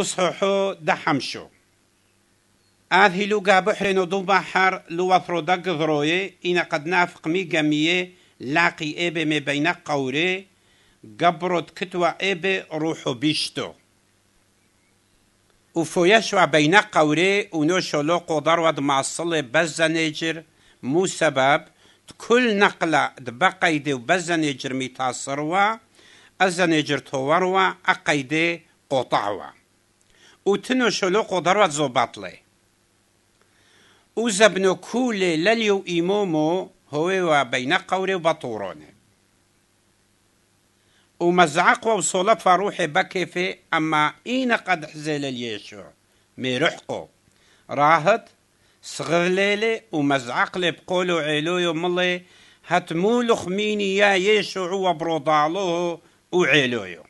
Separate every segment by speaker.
Speaker 1: أصححو دحمشو. آذي لوغا بحر دو بحر لو وثرو دق ذروي إنا قد نافق مي جمية لاقي إبه مي بين قوري قبرت كتوى إبه روحو بيشتو. وفويشوا بين قوري ونوشو لو قدر ود معصلي بزنجر مو سبب. كل نقلة دبقيدي وبزنجر ميتاصروا أزنجر توروا أقيدي قطعوا. وتنو شلو قدر ود زبطلي وزبنو كولي لليو إيمومو هو بين قوري وبطوروني. ومزعق وصولة فروحي بكيفي أما إين قد حزيل اليشوع ميرحقو راهت صغرليلي ومزعق لي بقولو عيلويو ملي هتمولو خميني يا يشوع وبروضالوه وعيلويو.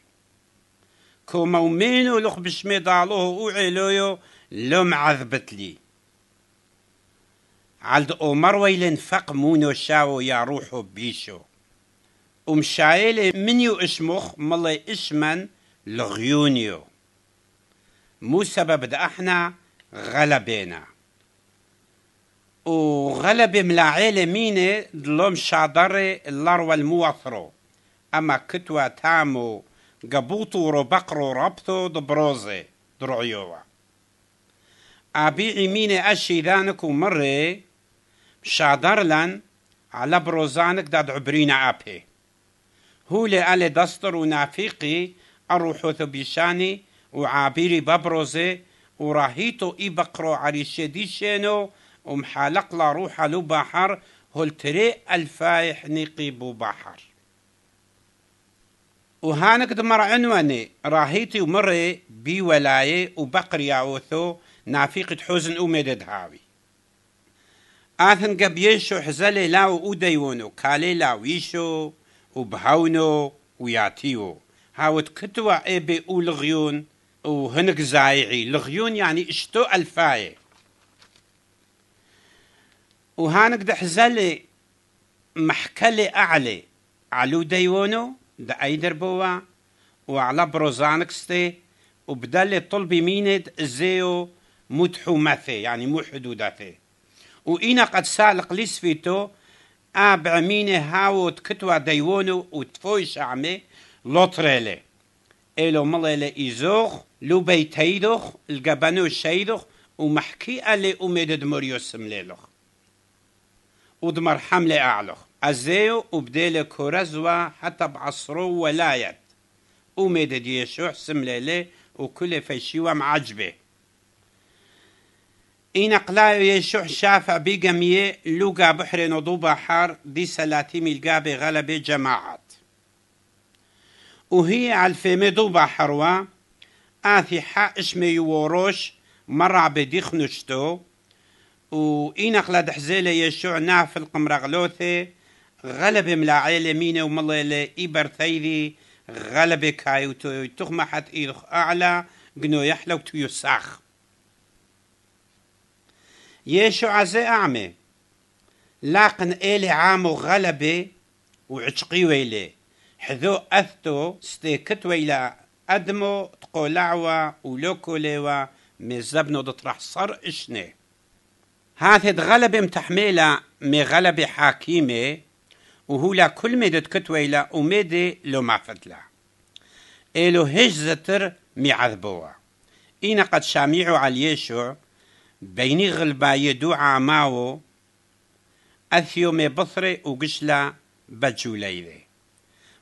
Speaker 1: كو مومينو لخ بشميدالوه وعيلويو لم عذبت لي عالد أمر ويلن فق مونو شاو يا روحو بيشو. ومشايل منيو إشمخ ملي إشمن لغيونيو. مو سبب دا إحنا غلبينا. وغلب ملاعيلة مينة دلوم شادر اللارو الموثرو أما كتوى تامو قبوطو ربقرو ربطو دبروزي درعيوة أبيعي مينة أشي ذانك ومري شادر لن على بروزانك داد عبرينا أبي هو لألي دستر ونافيقي أروحو ثبيشاني وعابيري ببروزي وراهيتو إي بقرو عريشي ديشينو ومحالق لا روحا لو بحر هلتري الفايح نيقي بو بحر وهانك دمر عنواني. راهيتي ومري بي ولاية وبقري عوثو نافيقة حزن أمدد هاوي. آثن قبيشو حزلي لاو أوديونو كالي لاويشو وبهونو وياتيو. هاوت كتوى ايبي ولغيون وهنك زايعي. لغيون يعني إشتو الفاي وهانك دحزلي محكلي أعلي. علو ديونو؟ دا ايدر بوا وعلى بروزانك ستي وبدل طلبي ميند زيو متحو مثي يعني مو حدوداتي وإنا قد سالق لسفيتو ابع مينه هاوت كتوا ديوونو وتفويش عمي لوتريلي إلو مليلي إيزوخ لو بيتيدوخ القبانو شيدوخ ومحكي ألي أميدد مريوس مليلوخ ودمر حملة أعلوخ أزيو وبديل كورزوا حتى بعصرو ولايت. أميدد يشوح سمليلي وكل فيشيوا معجبة. إن قلايو يشوح شافع بيقمية لوغا بحر نضو بحر دي سلاتي ملقا بغلبة جماعات. وهي على دو بحروا آثي حق اسمي يوروش مرع بديخ نشتو وإن قلاد حزيلة يشوع ناف القمرغلوثي غلب ملاعيلة مينة ومليلة إبر ثيذي غلب كايوتو تخمحت إيدخ أعلى قنو يحلو تيساخ يشو عزي أعمي لكن إلي عامو غلبة وعشقي ويلي. حذو أثتو ستيكت ويلا أدمو تقولعوا ولوكو ليوا مزبنو دطرح صر إشني. هذه غلبة متحملة مي غلبة حاكيمة وهو كل ميدة كتويلة وميدة لو ما فتلا إلو هج زتر مي عذبوا إينا قد شاميعو على يشوع بيني غلبا يدو عاماو أثيو مي بثري وقشلا بجوليذي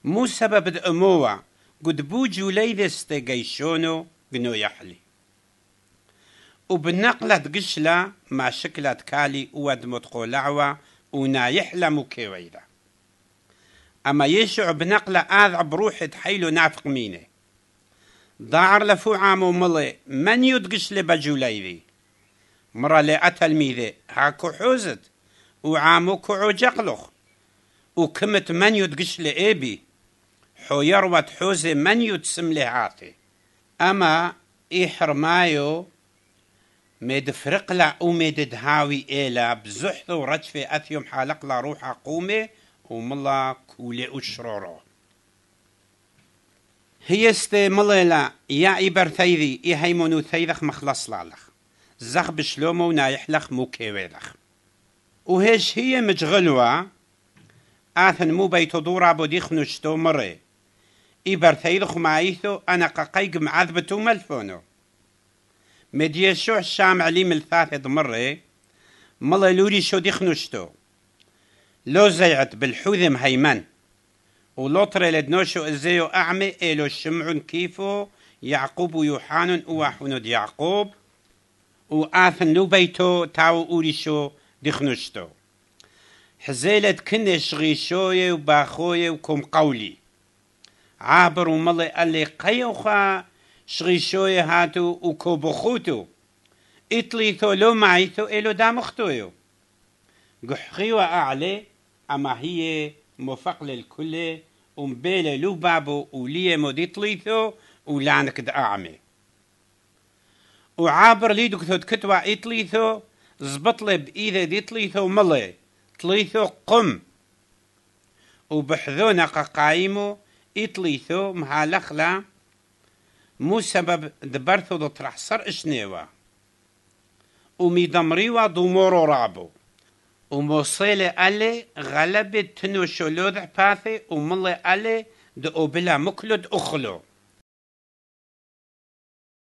Speaker 1: مو سبب الأموة قد بو جوليذي استيقيشونو بنو يحلي. وبنقلة قشلا ما شكلت كالي ود متقولعوا ونا يحلمو كويدا أما يشع بنقلة آذع بروحة حيلو نافق ميني ضاعر لفو عامو ملي من يدقش لبجوليذي مرة لي أتلميذي هاكو حوزت وعامو كعو جقلخ. وكمت من يدقش لإيبي؟ حو يروت حوزي من يتسم لهاتي. أما إحرمايو ميد فرقلا وميد دهاوي إيلا بزحثو رجفي أثيوم حالق لا روحا قومي وملا كولي هي است مليلا يا إبر ثيذي إهيمونو ثيذخ مخلص لالخ. زخ بشلومو نايحلخ مو كيويلخ وهيش هي مجغلوة؟ آثن مو بيتو دورا بوديخ نشتو مري. إبر ثيذخ معيثو أنا قاقيق معذبتو ملفونو. مديشو الشام عليم الثاثة مري ملا لوري شو ديخ نشتو. لو زيعت بالحوذم هيمن ولوطر لدنوشو إزيو أعمي إلو شمعون كيفو يعقوب ويوحان وواحونود يعقوب وآثن لو بيتو تاو أوريشو دخنشتو حزيلت كنش غيشوية وباخوية وكم قولي. عابر وملي اللي قيوخا شغيشوية هاتو وكوبخوتو إطليثو لو معيثو إلو دامختويو. قحقي وأعلي أما هي موفق للكل ومبيلة لو بابو وليه موديطليثو ولانك دعامي. وعابر لي دكتو كتوا إطليثو زبط لي بإيذا دي طليثو ملي طليثو قم. وبحذونا قايمو إطليثو مهالخلا مو سبب دبرثو دو ترحصر إشنيوا ومي دمريوا دومورو رابو. وموصيلة ألي غلبت تنو شلوذ باثي وملي ألي دو بلا مكلد أخلو.